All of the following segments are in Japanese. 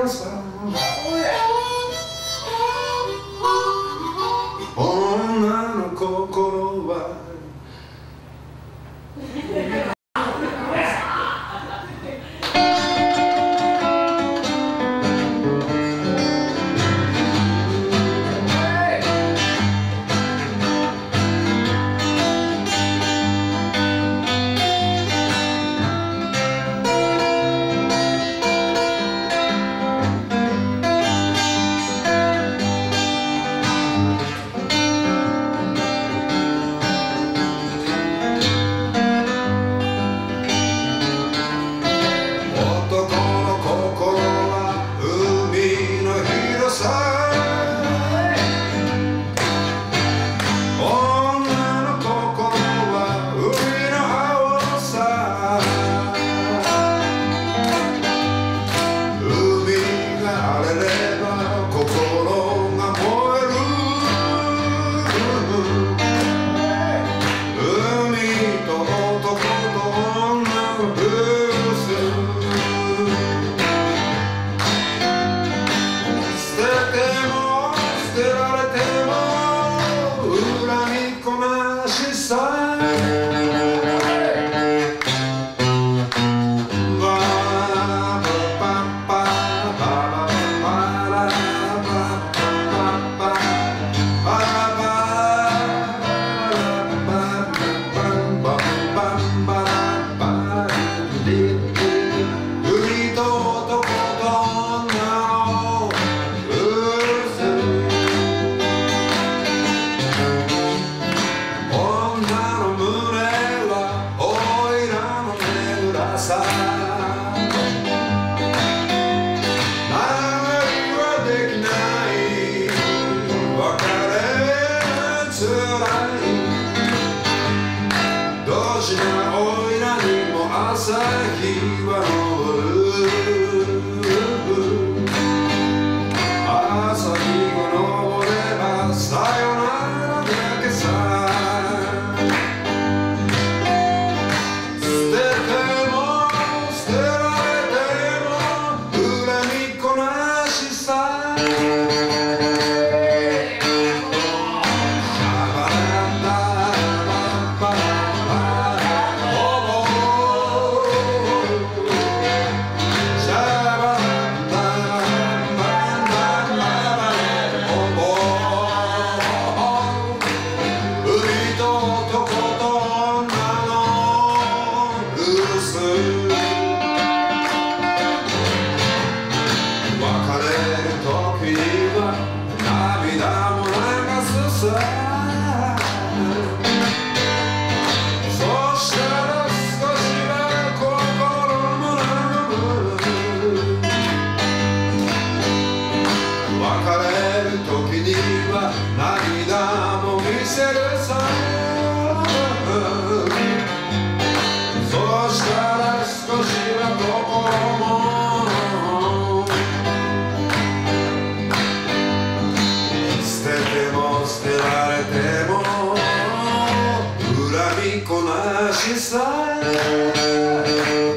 criança. しなおいらにもこな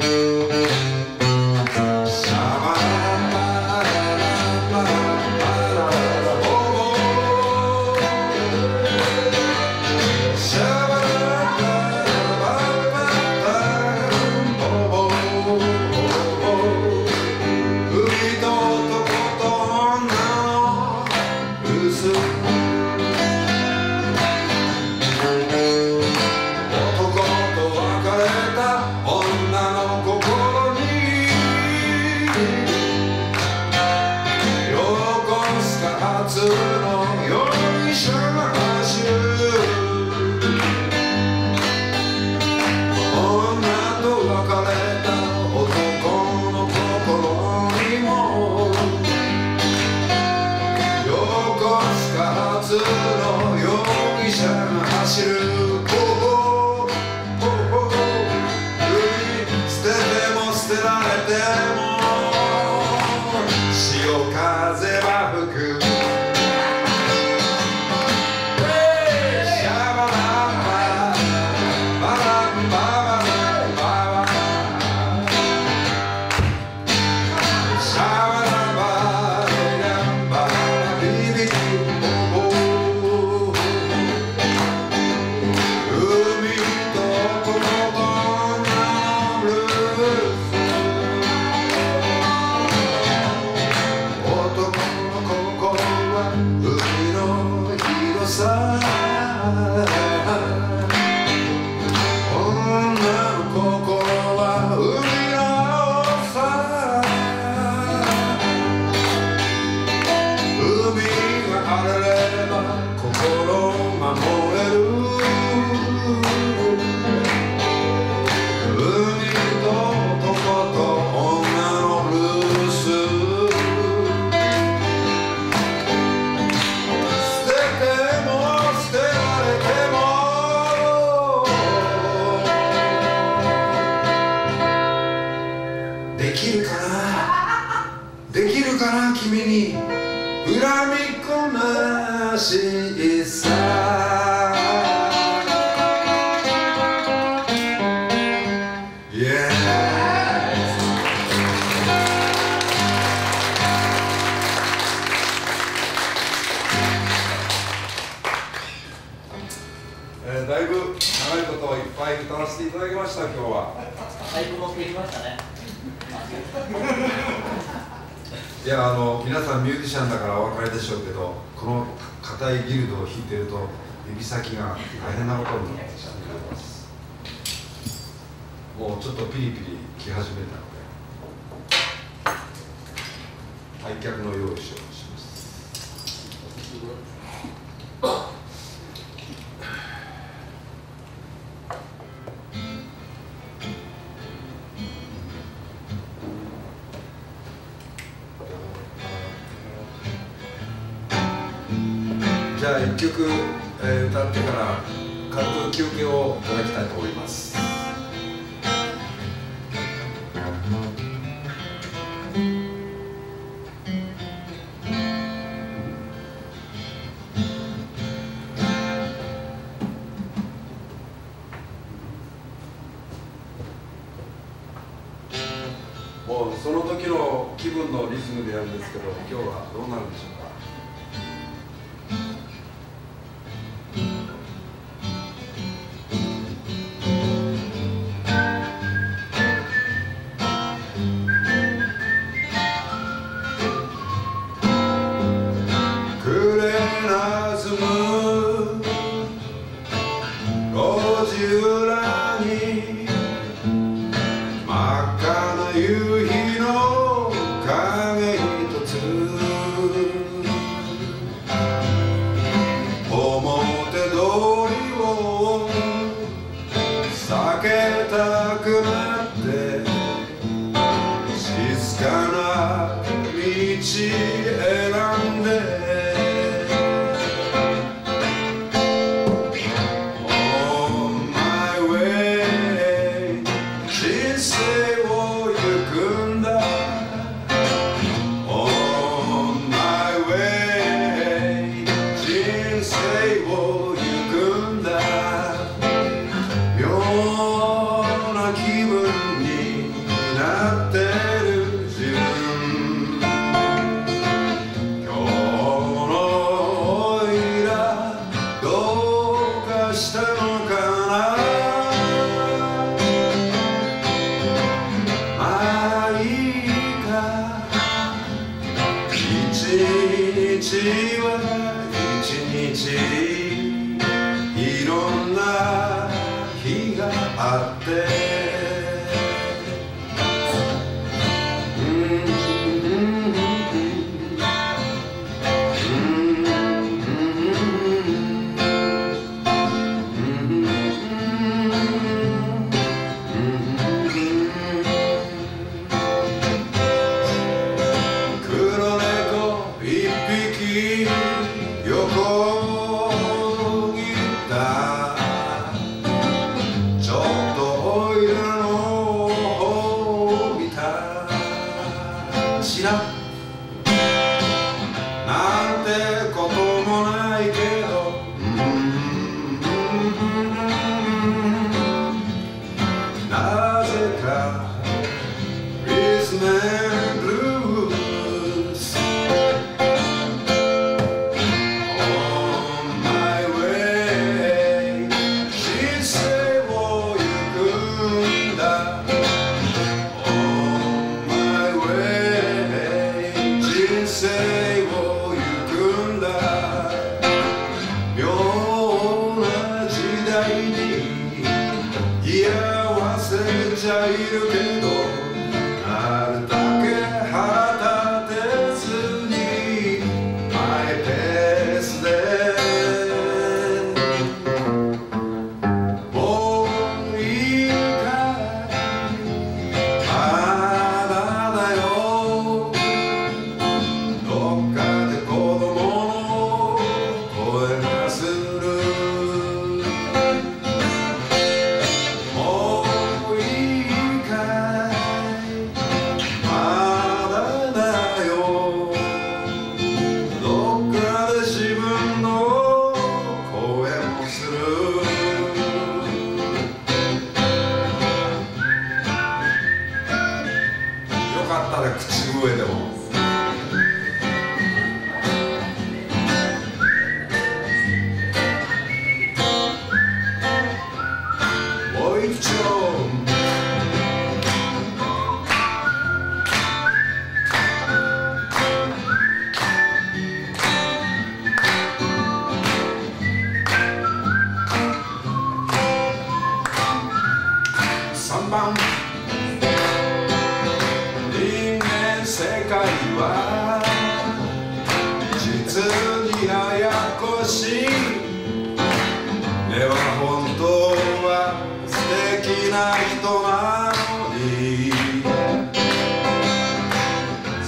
えーだいぶ長いことをいっぱい歌わせていただきました今日は。だいぶ持ってきましたね。いやあの皆さんミュージシャンだからお分かりでしょうけどこの硬いギルドを弾いてると指先が大変なことになってしまいます。もうちょっとピリピリき始めたので開脚の用意をしますじゃあ1曲、えー、歌ってから軽く休憩をいただきたいと思います。Até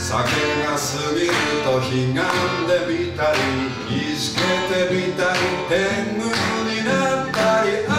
酒が過ぎるとひがんでみたりいじけてみたり天狗になったり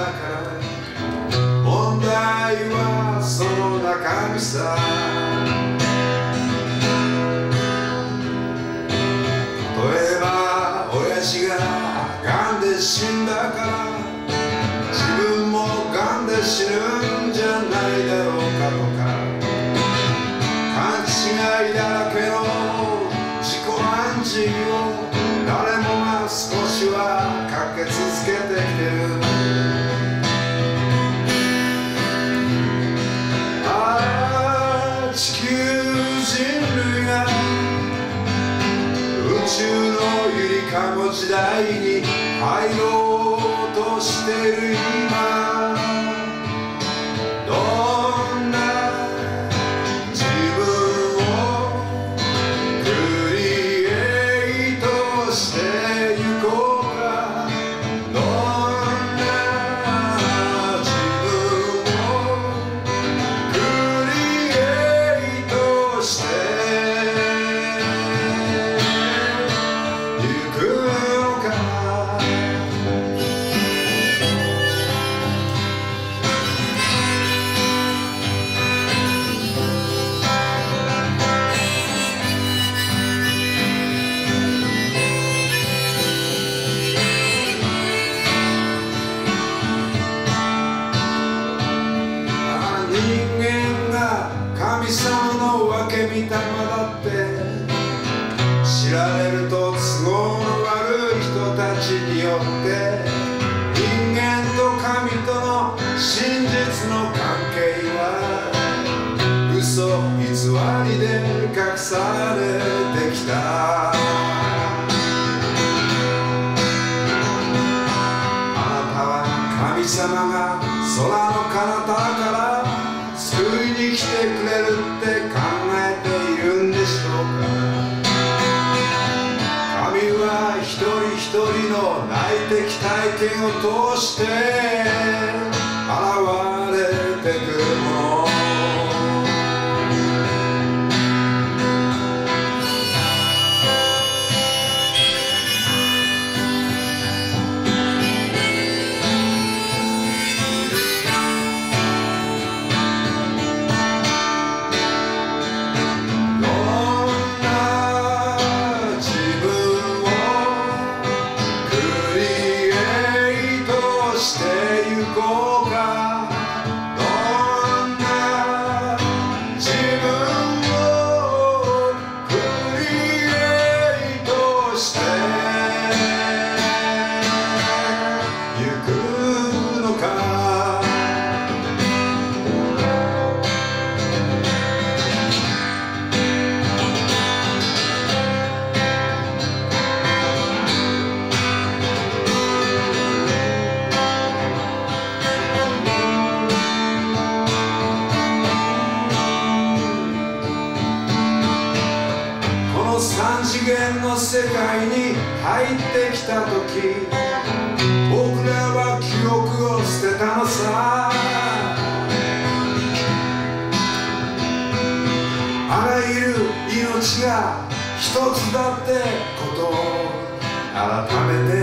だから問題はその中身さ。例えば親父が癌で死んだから自分も癌で死ぬ。過去時代に入ろうとしてる今。体験を通してのさ。あらゆる命が一つだってこと改めて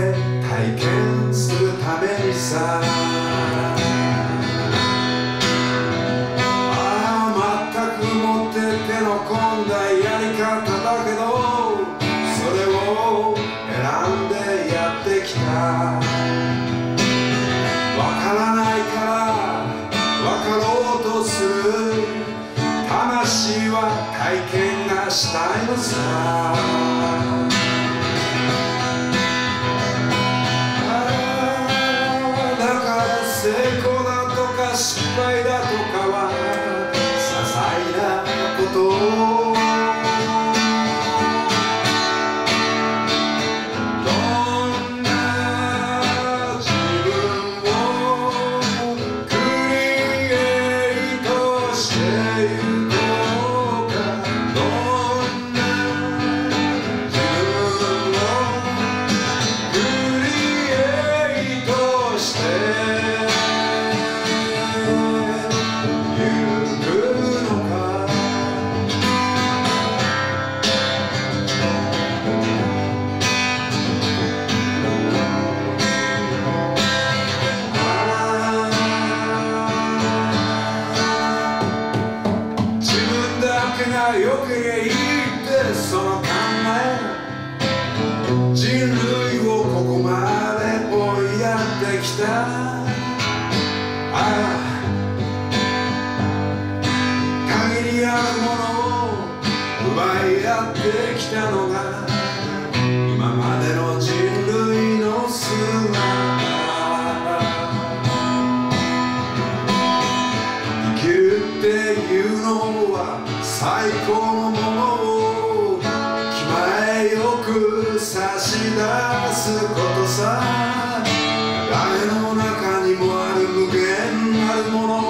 出すことさ。の中にもある無限なるもの